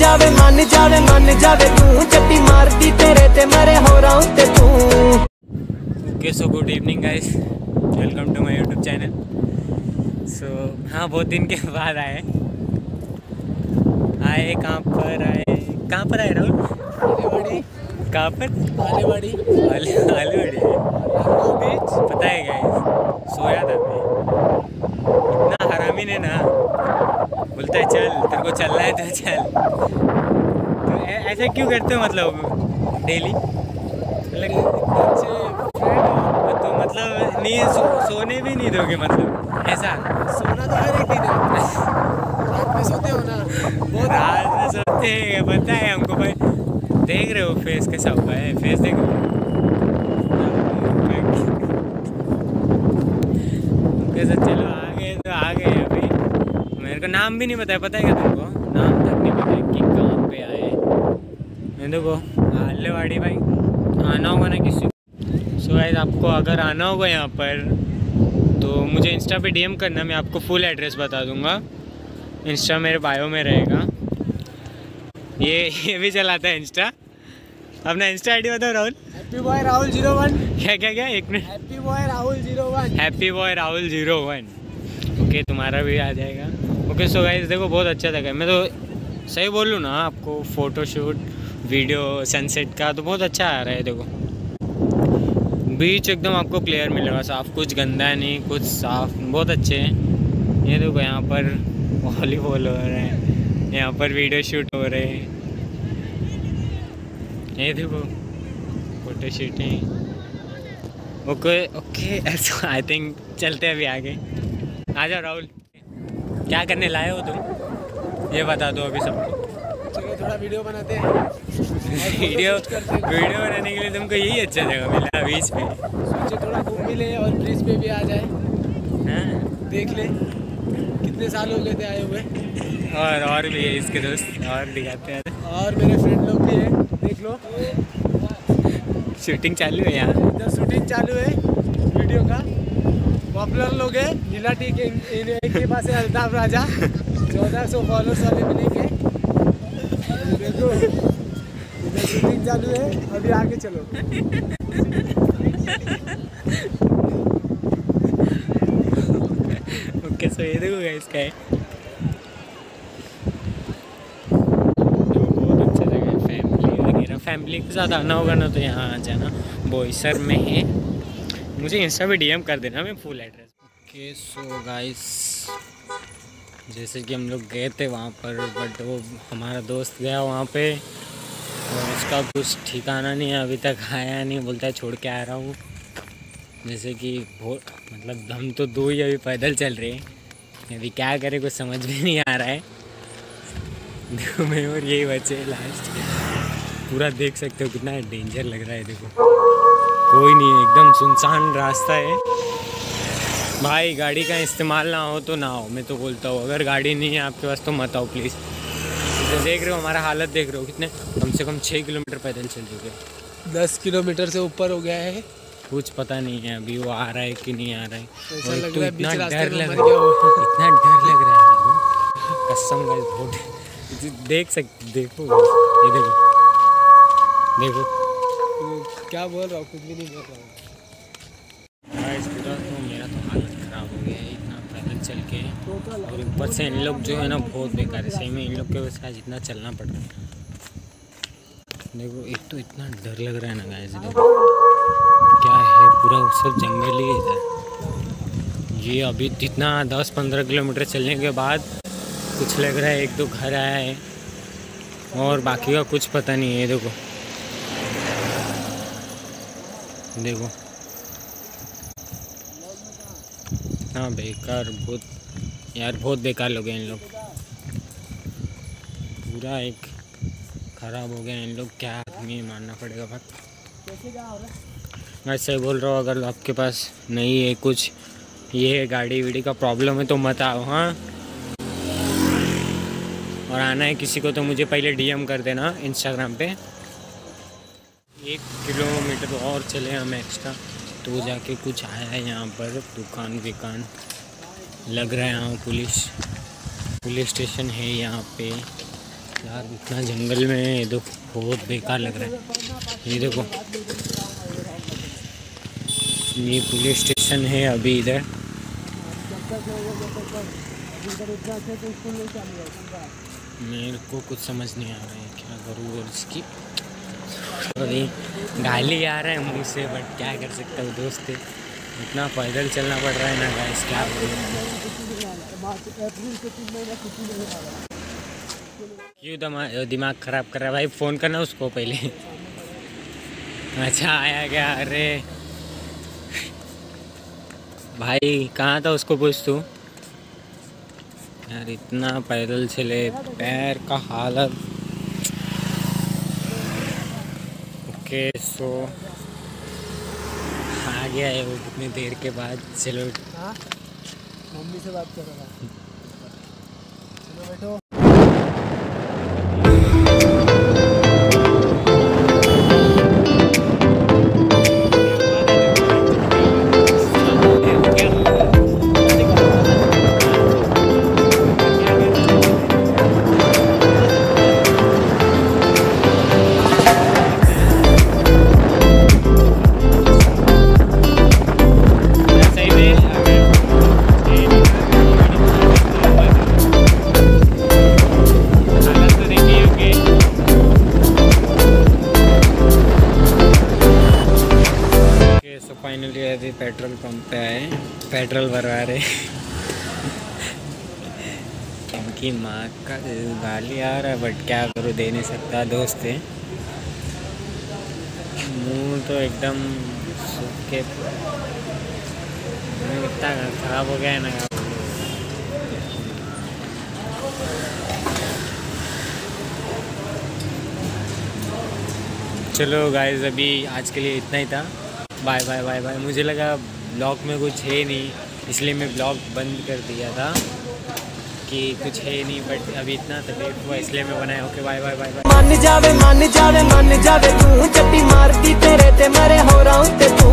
जावे मन जावे मन जावे तू चट्टी मारती तेरे ते मरे हो रहा हूँ ते तू okay so good evening guys welcome to my YouTube channel so हाँ बहुत दिन के बाद आए आए कहाँ पर? आए कहाँ पर आए राहुल? कहाँ पर? आलेवाड़ी। आले आलेवाड़ी। बीच पता है गाइस सोया था मैं। इतना हरामी ने ना बोलता है चल तेरे को चलना है तो चल। तो ऐसा क्यों करते हो मतलब डेली मतलब तो मतलब नहीं सो, सोने भी नहीं दोगे मतलब? ऐसा? सोना तो हर एक रात में सोते हो ना? बहुत रात में सोते हैं पता है हमको भाई। देख रहे हो फेस कैसा हुआ है फेस देख। कैसा चलो आ गए तो आ गए अभी मेरे को नाम भी नहीं बताया पता है क्या तुमको? नाम तक नहीं पता है कि कहाँ पे आए। मैं देखो आलेवाड़ी भाई आना होगा ना किसी सो गाइस आपको अगर आना होगा यहाँ पर तो मुझे इंस्टा पे डीएम करना मैं आपको फुल एड्रेस बता दूँगा। इंस्टा मेरे बायो में रहेगा। ये ये भी चलाता है इंस्टा अपना इंस्टा आईडी बताओ Rahul. Happy boy Rahul zero one क्या क्या क्या? एक minute. Happy boy Rahul zero one happy boy Rahul zero one okay तुम्हारा भी आ जाएगा। ओके सो गाइस देखो, बहुत अच्छा लगा। मैं तो सही बोलूँ ना, आपको फ़ोटो शूट वीडियो सनसेट का तो बहुत अच्छा आ रहा है, देखो। बीच एकदम आपको क्लियर मिलेगा, साफ़, कुछ गंदा नहीं, कुछ साफ़, बहुत अच्छे हैं। ये देखो, यहाँ पर वॉलीबॉल हो रहे हैं, यहाँ पर वीडियो शूट हो रहे हैं। ये देखो photo shooting okay okay I think चलते अभी आगे। आ जाओ, राहुल। क्या करने लाए हो तुम? ये बता दो अभी सबको चलो थोड़ा वीडियो बनाते हैं। वीडियो वीडियो बनाने के लिए तुमको यही अच्छा जगह मिला बीच पे। सोचे थोड़ा घूम भी ले और ब्रिज पे भी आ जाए। हाँ। देख ले कितने साल हो गए थे आए हुए। और और भी है इसके दोस्त और दिखाते हैं। और मेरे फ्रेंड लोग भी हैं देख लो। शूटिंग चालू है यहाँ। इधर शूटिंग चालू है वीडियो का। पॉपुलर लोग हैं नीला टी के इनके पास है अल्ताफ राजा। चौदह सौ फॉलोअर्स वाले मिलेंगे देखो इधर शूटिंग चालू है अभी आगे चलो। ओके सो ये देखो गाइस क्या है। बहुत अच्छा जगह है फैमिली वगैरह। फैमिली के साथ आना होगा ना तो यहाँ आ जाना। बोईसर में है। मुझे इंस्टा पे डीएम कर देना, मैं full address okay so guys जैसे कि हम लोग गए थे वहाँ पर बट वो हमारा दोस्त गया वहाँ पे, और उसका कुछ ठिकाना नहीं है, अभी तक आया नहीं, बोलता छोड़ के आ रहा हूँ। जैसे कि बहुत मतलब हम तो दो ही अभी पैदल चल रहे हैं। अभी क्या करें, कुछ समझ में नहीं आ रहा है। देखो, मैं और यही बचे लास्ट पूरा देख सकते हो कितना डेंजर लग रहा है, देखो। कोई नहीं है एकदम सुनसान रास्ता है। भाई गाड़ी का इस्तेमाल ना हो तो ना हो मैं तो बोलता हूँ। अगर गाड़ी नहीं है आपके पास तो मत आओ प्लीज़ तो देख रहे हो हमारा हालत देख रहे हो कितने कम से कम छः किलोमीटर पैदल चल चुके दस किलोमीटर से ऊपर हो गया है। कुछ पता नहीं है अभी वो आ रहा है कि नहीं आ रहा है। एक लग तो इतना डर लग रहा हो। इतना डर लग रहा है कसम का देख सकते देखो। ये देखो। देखो। तो क्या बोल रहा हूँ? कुछ भी नहीं बोल रहा हूँ। तो मेरा तो हालत ख़राब हो गया है इतना पैदल चल के। और ऊपर से इन लोग जो है ना बहुत बेकार है। सही में इन लोग के वजह इतना चलना पड़ रहा है। देखो एक तो इतना डर लग रहा है ना गाइस क्या है पूरा सब जंगल ही है इधर। ये अभी जितना दस पंद्रह किलोमीटर चलने के बाद कुछ लग रहा है एक दो घर आया है। और बाकी का कुछ पता नहीं है देखो। देखो। हाँ बेकार, बहुत यार, बहुत बेकार लोग हैं इन लोग। पूरा एक खराब हो गया इन लोग, क्या आदमी मानना पड़ेगा बात। मैं सही बोल रहा हूँ, अगर आपके पास नहीं है कुछ, ये गाड़ी वीडी का प्रॉब्लम है तो मत आओ हाँ। और आना है किसी को तो मुझे पहले डीएम कर देना इंस्टाग्राम पे। एक किलोमीटर और चले हम एक्स्ट्रा तो जाके कुछ आया है यहाँ पर, दुकान विकान। लग रहा है यहाँ पुलिस। पुलिस स्टेशन है यहाँ पे। यार, इतना जंगल में ये देखो, बहुत बेकार लग रहा है। ये देखो। ये पुलिस स्टेशन है अभी इधर। मेरे को कुछ समझ नहीं आ रहा है, क्या करूँ और इसकी। सॉरी गाली आ रहा है मुँह से बट क्या कर सकता हूँ दोस्त इतना पैदल चलना पड़ रहा है ना गाइस क्या क्यों दिमाग ख़राब कर रहा है? भाई, फ़ोन करना उसको पहले। अच्छा आया क्या? अरे। भाई, कहाँ था उसको पूछ तू? यार, इतना पैदल चले, पैर का हालत। ओके सो आ गया है वो कितनी देर के बाद। चलो। हाँ? मम्मी से बात कर रहा चलो बैठो। पेट्रोल भरवा रहे इनकी माँ का गाली आ रहा है बट क्या करूँ, दे नहीं सकता, दोस्त है। मुँह तो एकदम सूख इतना खराब हो गया है ना। चलो गाइस अभी आज के लिए इतना ही था। बाय बाय बाय बाय मुझे लगा ब्लॉग में कुछ है नहीं, इसलिए मैं ब्लॉग बंद कर दिया था कि कुछ है नहीं बट अभी इतना तकलीफ़ हुआ, इसलिए मैं बनाया। ओके बाय बाय बाय मान जावे मान जावे मान जावे, तू चट्टी मारती, तेरे ते मरे हो रहा हूँ तू।